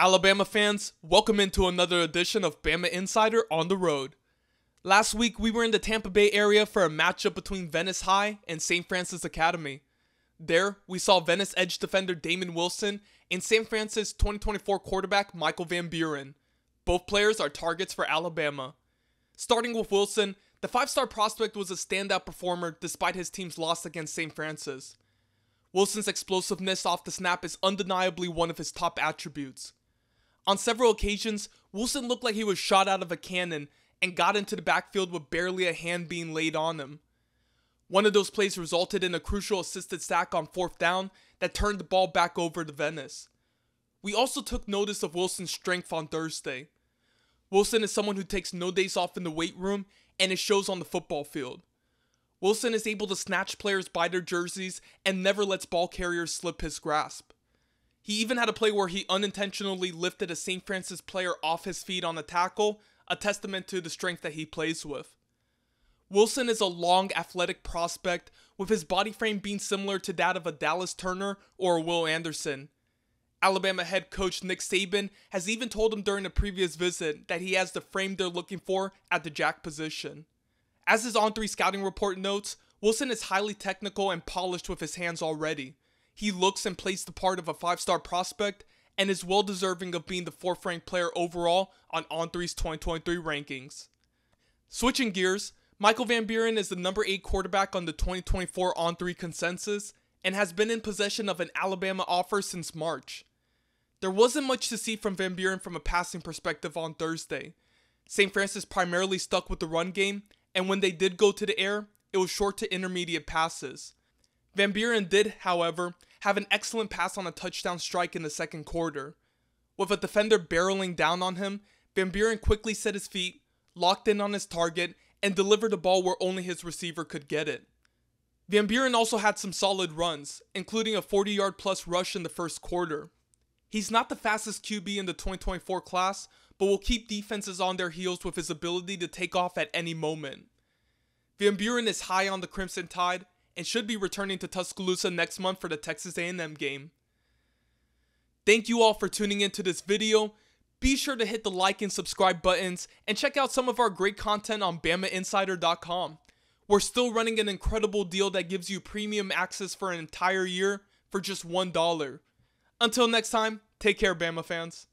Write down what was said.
Alabama fans, welcome into another edition of Bama Insider on the road. Last week, we were in the Tampa Bay area for a matchup between Venice High and St. Francis Academy. There, we saw Venice edge defender Damon Wilson and St. Francis 2024 quarterback Michael Van Buren. Both players are targets for Alabama. Starting with Wilson, the five star prospect was a standout performer despite his team's loss against St. Francis. Wilson's explosiveness off the snap is undeniably one of his top attributes. On several occasions, Wilson looked like he was shot out of a cannon and got into the backfield with barely a hand being laid on him. One of those plays resulted in a crucial assisted sack on fourth down that turned the ball back over to Venice. We also took notice of Wilson's strength on Thursday. Wilson is someone who takes no days off in the weight room and it shows on the football field. Wilson is able to snatch players by their jerseys and never lets ball carriers slip his grasp. He even had a play where he unintentionally lifted a St. Francis player off his feet on a tackle, a testament to the strength that he plays with. Wilson is a long, athletic prospect, with his body frame being similar to that of a Dallas Turner or a Will Anderson. Alabama head coach Nick Saban has even told him during a previous visit that he has the frame they're looking for at the jack position. As his On3 scouting report notes, Wilson is highly technical and polished with his hands already. He looks and plays the part of a five star prospect and is well deserving of being the fourth ranked player overall on On3's 2023 rankings. Switching gears, Michael Van Buren is the number 8 quarterback on the 2024 On3 consensus and has been in possession of an Alabama offer since March. There wasn't much to see from Van Buren from a passing perspective on Thursday. St. Francis primarily stuck with the run game, and when they did go to the air, it was short to intermediate passes. Van Buren did, however, have an excellent pass on a touchdown strike in the second quarter. With a defender barreling down on him, Van Buren quickly set his feet, locked in on his target, and delivered a ball where only his receiver could get it. Van Buren also had some solid runs, including a 40 yard plus rush in the first quarter. He's not the fastest QB in the 2024 class, but will keep defenses on their heels with his ability to take off at any moment. Van Buren is high on the Crimson Tide and should be returning to Tuscaloosa next month for the Texas A&M game. Thank you all for tuning into this video. Be sure to hit the like and subscribe buttons and check out some of our great content on BamaInsider.com. We're still running an incredible deal that gives you premium access for an entire year for just $1. Until next time, take care, Bama fans.